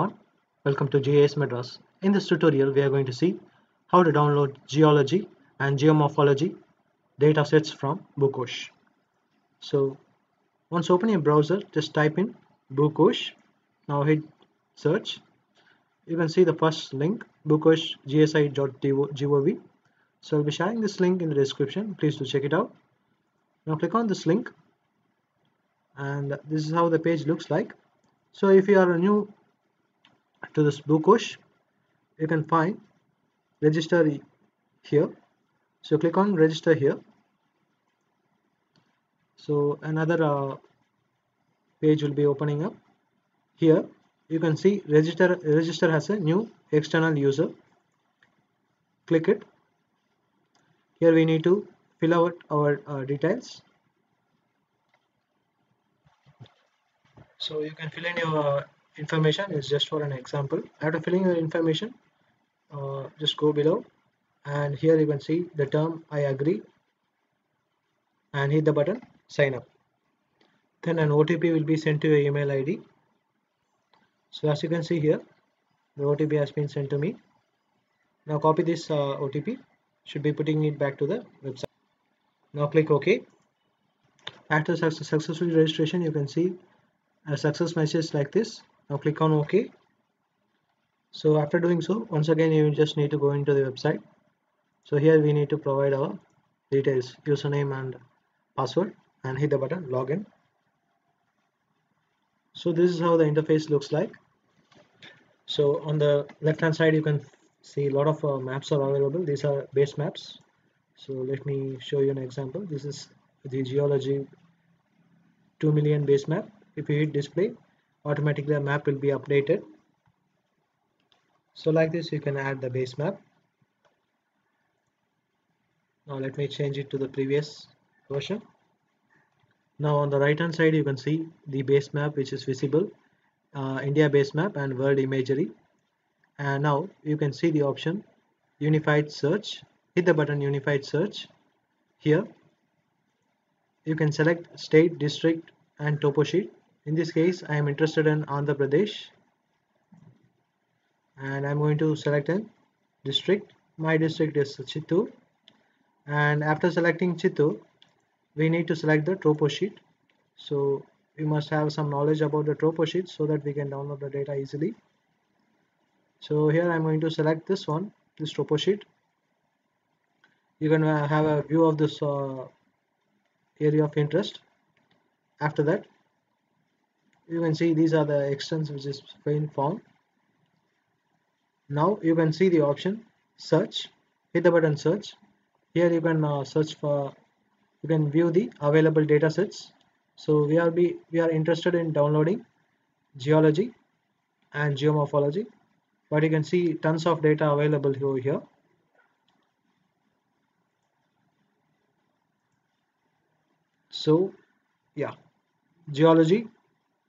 everyone, welcome to GIS Madras. In this tutorial we are going to see how to download geology and geomorphology data sets from Bhukosh. So once open your browser just type in Bhukosh, now hit search. You can see the first link bhukoshgsi.gov. So I'll be sharing this link in the description, please do check it out. Now click on this link and this is how the page looks like so if you are a new to this Bhukosh you can find register here. So click on register here. So another uh, page will be opening up. Here you can see register register has a new external user. Click it. Here we need to fill out our uh, details. So you can fill in your information is just for an example. After filling your information uh, just go below and here you can see the term I agree and hit the button sign up. Then an OTP will be sent to your email ID so as you can see here the OTP has been sent to me. Now copy this uh, OTP should be putting it back to the website. Now click OK. After successful registration you can see a success message like this now click on ok. So after doing so once again you just need to go into the website. So here we need to provide our details username and password and hit the button login. So this is how the interface looks like. So on the left hand side you can see a lot of uh, maps are available. These are base maps. So let me show you an example. This is the geology 2 million base map. If you hit display automatically the map will be updated. So like this you can add the base map. Now let me change it to the previous version. Now on the right hand side you can see the base map which is visible uh, India base map and world imagery. And now you can see the option unified search. Hit the button unified search here. You can select state district and topo sheet in this case I am interested in Andhra Pradesh and I'm going to select a district. My district is Chittoor and after selecting Chittoor we need to select the topo sheet. So we must have some knowledge about the topo sheet so that we can download the data easily. So here I'm going to select this one this topo sheet. You can uh, have a view of this uh, area of interest. After that you can see these are the extents which is being found now you can see the option search. Hit the button search. Here you can uh, search for you can view the available data sets. So we are be we are interested in downloading geology and geomorphology. But you can see tons of data available over here. So yeah. Geology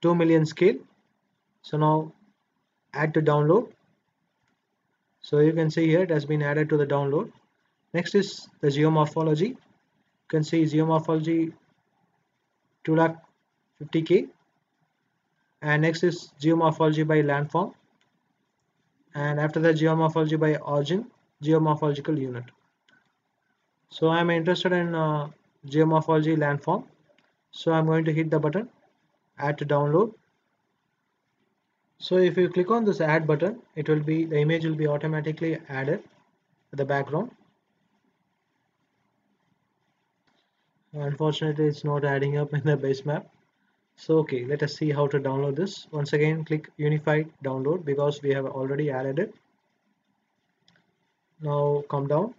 2 million scale. So now add to download. So you can see here it has been added to the download. Next is the geomorphology. You can see geomorphology 2 lakh 50k and next is geomorphology by landform. And after that geomorphology by origin geomorphological unit. So I'm interested in uh, geomorphology landform. So I'm going to hit the button add to download. So if you click on this add button it will be the image will be automatically added to the background. Unfortunately it's not adding up in the base map. So okay let us see how to download this. Once again click unified download because we have already added it. Now come down.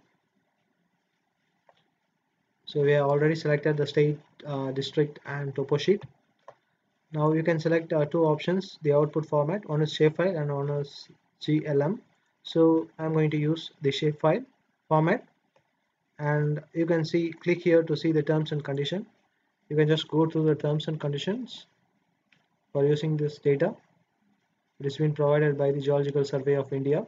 So we have already selected the state uh, district and topo sheet now you can select uh, two options the output format. One is shapefile and one is glm so i'm going to use the shapefile format. And you can see click here to see the terms and condition. You can just go through the terms and conditions for using this data. It has been provided by the geological survey of india.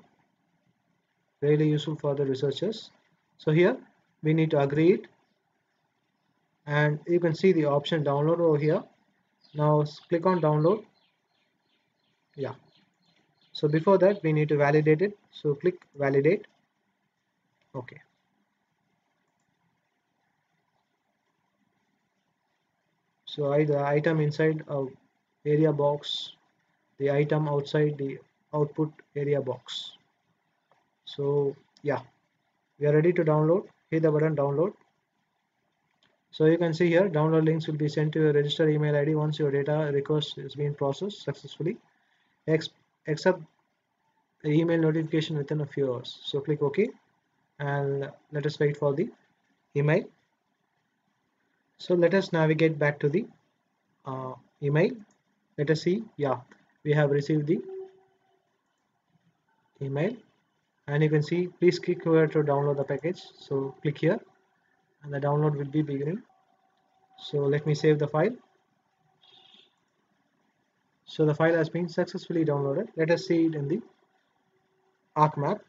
Really useful for the researchers. So here we need to agree it. And you can see the option download over here now click on download. Yeah. So before that we need to validate it. So click validate. Okay. So the item inside a area box the item outside the output area box. So yeah. We are ready to download. Hit the button download so you can see here download links will be sent to your registered email id once your data request is being processed successfully. The email notification within a few hours. So click ok and let us wait for the email. So let us navigate back to the uh, email. Let us see yeah we have received the email. And you can see please click here to download the package. So click here and the download will be beginning. So let me save the file. So the file has been successfully downloaded. Let us see it in the ArcMap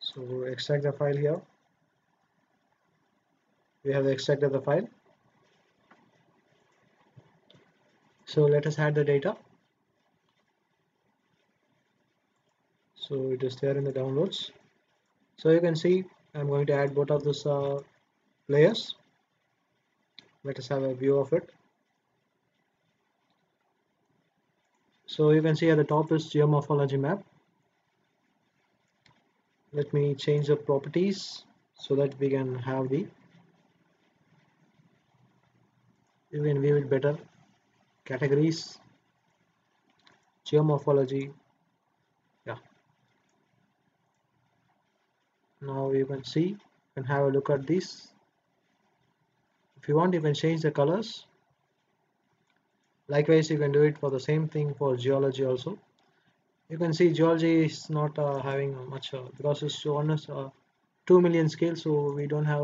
so extract the file here. We have extracted the file. So let us add the data. So it is there in the downloads. So you can see I'm going to add both of these uh, layers. Let us have a view of it. So you can see at the top is geomorphology map. Let me change the properties so that we can have the you can view it better. Categories geomorphology yeah now you can see and have a look at this. If you want you can change the colors. Likewise you can do it for the same thing for geology also. You can see geology is not uh, having much uh, because it's on uh, 2 million scale so we don't have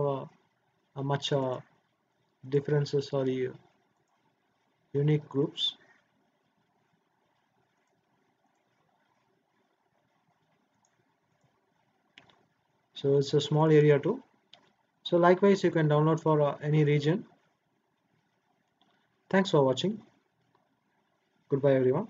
a much uh, differences or the unique groups so it's a small area too. So likewise you can download for uh, any region. Thanks for watching. Goodbye everyone